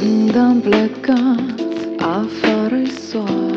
Când am plecat, afară soare